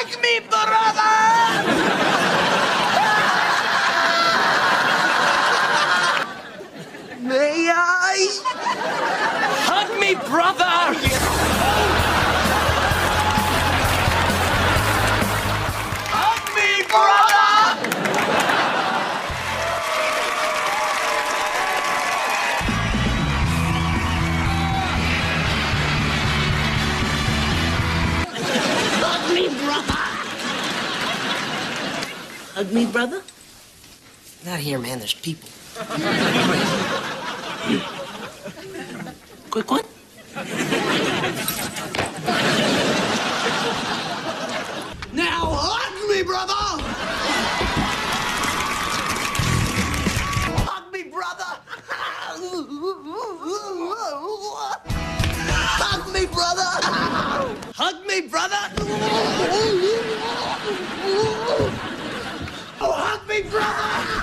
Hug me, brother! May I? Hug me, brother! Hug me, brother? Not here, man. There's people. Quick one. Now hug me, brother. Hug me, brother. Hug me, brother. Hug me, brother! Oh, hug me, brother.